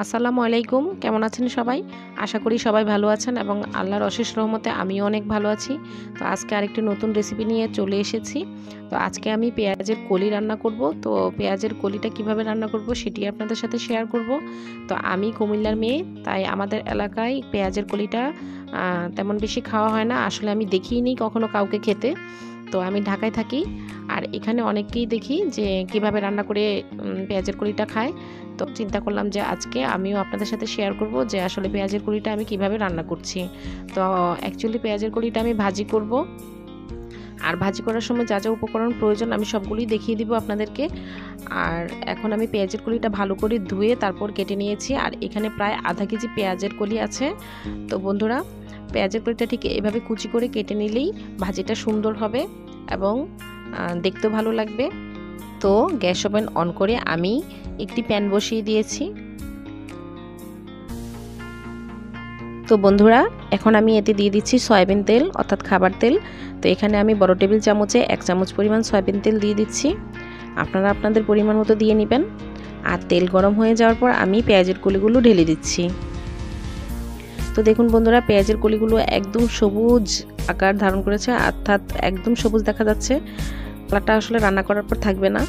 আসসালামু আলাইকুম, কেমন আছেন সবাই? আশা করি সবাই ভালো আছেন এবং আল্লাহর অশেষ রহমতে আমিও অনেক ভালো আছি। তো আজকে আরেকটি নতুন রেসিপি নিয়ে চলে এসেছি। তো আজকে আমি পেঁয়াজের কলি রান্না করব। তো পেঁয়াজের কলিটা কীভাবে রান্না করব সেটি আপনাদের সাথে শেয়ার করব। তো আমি কুমিল্লার মেয়ে, তাই আমাদের এলাকায় পেঁয়াজের কলিটা তেমন বেশি খাওয়া হয় না। আসলে আমি দেখিনি কখনো কাউকে খেতে। তো আমি ঢাকায় থাকি। আর এখানে অনেককেই দেখি যে কীভাবে রান্না করে পেঁয়াজের কলিটা খায়। তো চিন্তা করলাম যে আজকে আমিও আপনাদের সাথে শেয়ার করব যে আসলে পেঁয়াজের কলিটা আমি কীভাবে রান্না করছি। তো অ্যাকচুয়ালি পেঁয়াজের কলিটা আমি ভাজি করব। আর ভাজি করার সময় যা যা উপকরণ প্রয়োজন আমি সবগুলোই দেখিয়ে দিব আপনাদেরকে। আর এখন আমি পেঁয়াজের কলিটা ভালো করে ধুয়ে তারপর কেটে নিয়েছি। আর এখানে প্রায় আধা কেজি পেঁয়াজের কলি আছে। তো বন্ধুরা পেঁয়াজের কলিটা ঠিক এভাবে কুচি করে কেটে নিলেই ভাজিটা সুন্দর হবে এবং দেখতেও ভালো লাগবে। তো গ্যাস ওভেন অন করে আমি একটি প্যান বসিয়ে দিয়েছি। তো বন্ধুরা, এখন আমি এতে দিয়ে দিচ্ছি সয়াবিন তেল, অর্থাৎ খাবার তেল। তো এখানে আমি বড় টেবিল চামচে এক চামচ পরিমাণ সয়াবিন তেল দিয়ে দিচ্ছি। আপনারা আপনাদের পরিমাণ মতো দিয়ে নেবেন। আর তেল গরম হয়ে যাওয়ার পর আমি পেঁয়াজের কুলিগুলো ঢেলে দিচ্ছি। তো দেখুন বন্ধুরা, পেঁয়াজের কলিগুলো একদম সবুজ আকার ধারণ করেছে, অর্থাৎ একদম সবুজ দেখা যাচ্ছে। কালারটা আসলে রান্না করার পর থাকবে না।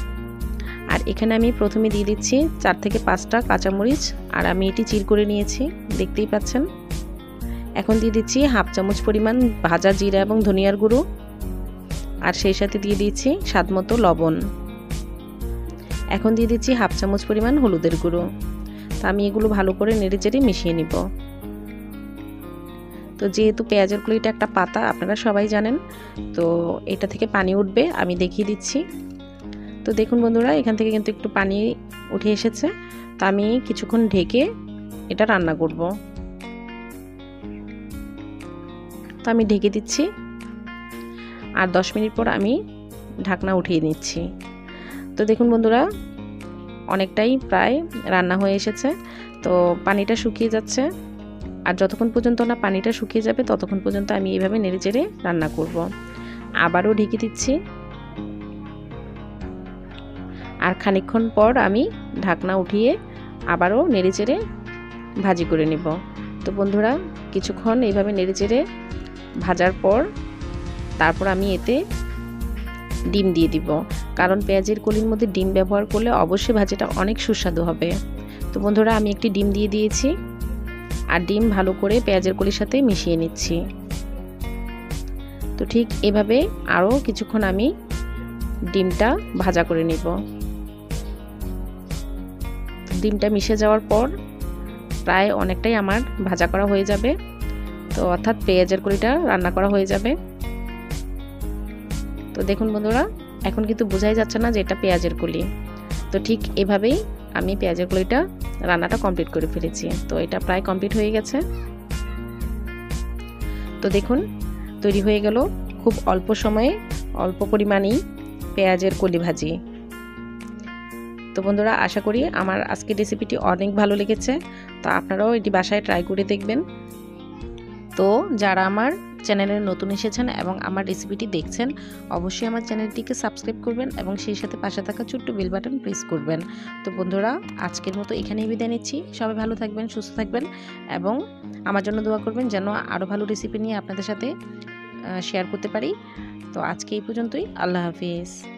আর এখানে আমি প্রথমে দিয়ে দিচ্ছি চার থেকে পাঁচটা কাঁচামরিচ, আর আমি এটি চির করে নিয়েছি, দেখতেই পাচ্ছেন। এখন দিয়ে দিচ্ছি হাফ চামচ পরিমাণ ভাজা জিরা এবং ধনিয়ার গুঁড়ো, আর সেই সাথে দিয়ে দিচ্ছি স্বাদ মতো লবণ। এখন দিয়ে দিচ্ছি হাফ চামচ পরিমাণ হলুদের গুঁড়ো। তা আমি এগুলো ভালো করে নেড়ে চেড়ে মিশিয়ে নিব। তো যেহেতু পেঁয়াজের কুলিটা একটা পাতা, আপনারা সবাই জানেন, তো এটা থেকে পানি উঠবে, আমি দেখিয়ে দিচ্ছি। তো দেখুন বন্ধুরা, এখান থেকে কিন্তু একটু পানি উঠে এসেছে। তো আমি কিছুক্ষণ ঢেকে এটা রান্না করব। তো আমি ঢেকে দিচ্ছি। আর দশ মিনিট পর আমি ঢাকনা উঠিয়ে নিচ্ছি। তো দেখুন বন্ধুরা, অনেকটাই প্রায় রান্না হয়ে এসেছে। তো পানিটা শুকিয়ে যাচ্ছে। আর যতক্ষণ পর্যন্ত না পানিটা শুকিয়ে যাবে, ততক্ষণ পর্যন্ত আমি এইভাবে নেড়ে চেড়ে রান্না করব। আবারও ঢেকে দিচ্ছি। আর খানিক্ষণ পর আমি ঢাকনা উঠিয়ে আবারও নেড়ে চেড়ে ভাজি করে নিব। তো বন্ধুরা, কিছুক্ষণ এইভাবে নেড়ে চেড়ে ভাজার পর তারপর আমি এতে ডিম দিয়ে দিব। কারণ পেঁয়াজের কলির মধ্যে ডিম ব্যবহার করলে অবশ্যই ভাজিটা অনেক সুস্বাদু হবে। তো বন্ধুরা, আমি একটি ডিম দিয়ে দিয়েছি। আর ডিম ভালো করে পেঁয়াজের কলির সাথে মিশিয়ে নিচ্ছি। তো ঠিক এভাবে আরও কিছুক্ষণ আমি ডিমটা ভাজা করে নিব। ডিমটা মিশে যাওয়ার পর প্রায় অনেকটাই আমার ভাজা করা হয়ে যাবে। তো অর্থাৎ পেঁয়াজের কলিটা রান্না করা হয়ে যাবে। তো দেখুন বন্ধুরা, এখন কিন্তু বোঝাই যাচ্ছে না যে এটা পেঁয়াজের কলি। তো ঠিক এভাবেই আমি পেঁয়াজের কলিটা রান্নাটা কমপ্লিট করে ফেলেছি। তো এটা প্রায় কমপ্লিট হয়ে গেছে। তো দেখুন, তৈরি হয়ে গেল খুব অল্প সময়ে অল্প পরিমাণেই পেঁয়াজের কলি ভাজি। তো বন্ধুরা, আশা করি আমার আজকের রেসিপিটি অনেক ভালো লেগেছে। তো আপনারাও এটি বাসায় ট্রাই করে দেখবেন। তো যারা আমার চ্যানেলে নতুন এসেছেন এবং আমার রেসিপিটি দেখছেন, অবশ্যই আমার চ্যানেলটিকে সাবস্ক্রাইব করবেন এবং সেই সাথে পাশে থাকা ছোট্ট বেল বাটন প্রেস করবেন। তো বন্ধুরা, আজকের মতো এখানেই বিদায় নিচ্ছি। সবাই ভালো থাকবেন, সুস্থ থাকবেন এবং আমার জন্য দোয়া করবেন যেন আরও ভালো রেসিপি নিয়ে আপনাদের সাথে শেয়ার করতে পারি। তো আজকে এই পর্যন্তই। আল্লাহ হাফিজ।